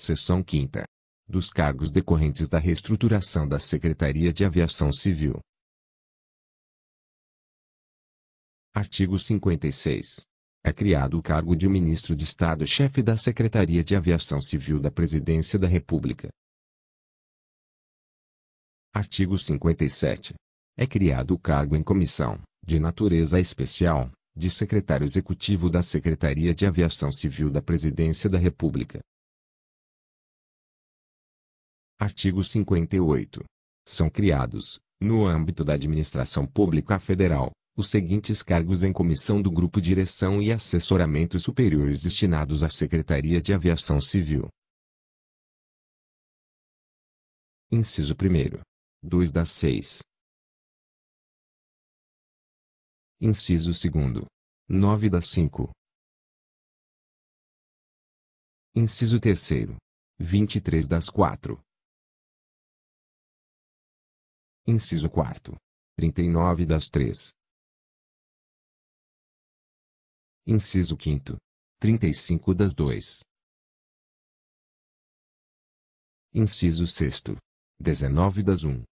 Seção 5 dos cargos decorrentes da reestruturação da Secretaria de Aviação Civil. Artigo 56. É criado o cargo de Ministro de Estado-Chefe da Secretaria de Aviação Civil da Presidência da República. Artigo 57. É criado o cargo em comissão, de natureza especial, de Secretário Executivo da Secretaria de Aviação Civil da Presidência da República. Artigo 58. São criados, no âmbito da administração pública federal, os seguintes cargos em comissão do Grupo Direção e Assessoramento Superiores destinados à Secretaria de Aviação Civil. Inciso 1. 2 das 6. Inciso 2. 9 das 5. Inciso 3. 23 das 4. Inciso 4. 39 das 3. Inciso 5. 35 das 2. Inciso 6. 19 das 1.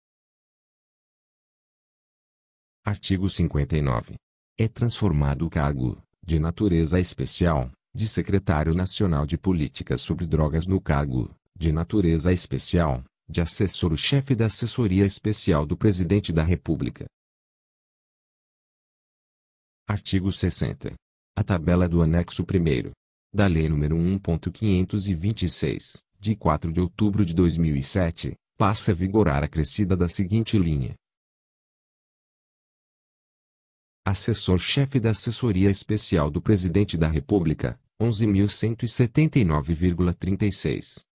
Artigo 59. É transformado o cargo, de natureza especial, de Secretário Nacional de Políticas sobre Drogas no cargo, de natureza especial, de assessor-chefe da Assessoria Especial do Presidente da República. Artigo 60. A tabela do anexo 1 da Lei nº 1.526, de 4 de outubro de 2007, passa a vigorar acrescida da seguinte linha. Assessor-chefe da Assessoria Especial do Presidente da República, 11.179,36.